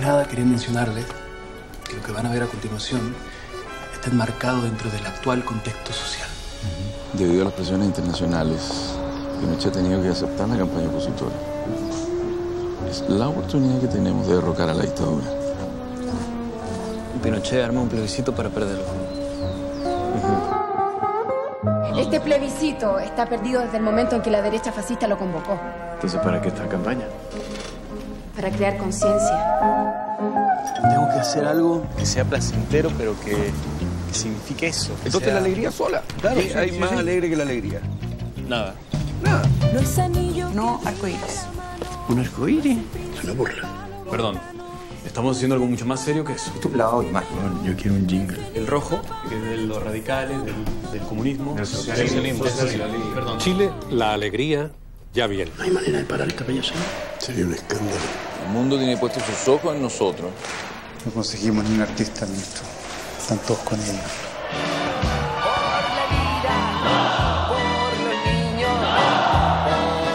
nada quería mencionarles que lo que van a ver a continuación está enmarcado dentro del actual contexto social. Debido a las presiones internacionales, Pinochet ha tenido que aceptar la campaña opositora. Es la oportunidad que tenemos de derrocar a la dictadura. Pinochet arma un plebiscito para perderlo. Este plebiscito está perdido desde el momento en que la derecha fascista lo convocó, Entonces, ¿para qué esta campaña? Para crear conciencia. Tengo que hacer algo que sea placentero, pero que, que signifique eso. que Entonces sea- la alegría sola. Claro, ¿Qué sí, hay sí, más sí. alegre que la alegría? Nada. No es anillo. No arcoíris. ¿Un arcoíris? Es una burla. Perdón. Estamos haciendo algo mucho más serio que eso. Tu lavado de imagen. Yo quiero un jingle. El rojo, que es de los radicales, del, del comunismo. Del socialismo. Perdón. Chile, la alegría ya viene. No hay manera de parar esta payasada. Sería un escándalo. El mundo tiene puestos sus ojos en nosotros. No conseguimos ni un artista nuestro. Están todos con ellos.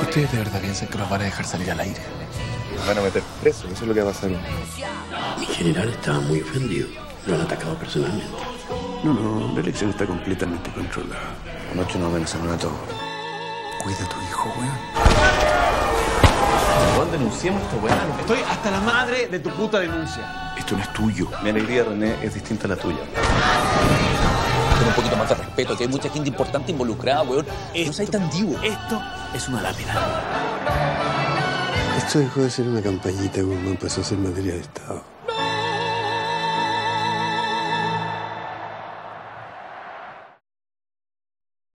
¿Ustedes de verdad piensan que los van a dejar salir al aire? Van a meter preso, eso es lo que va a pasar. Mi general estaba muy ofendido. Lo han atacado personalmente. No, no, la elección está completamente controlada. Anoche nos amenazaron a todos. Cuida a tu hijo, weón. Denunciamos esta weá. Estoy hasta la madre de tu puta denuncia. Esto no es tuyo. Mi alegría, René, es distinta a la tuya. Con un poquito más de respeto, que hay mucha gente importante involucrada, weón. No seas tan divo. Esto es una lápida. Esto dejó de ser una campañita, weón. Empezó a ser materia de Estado.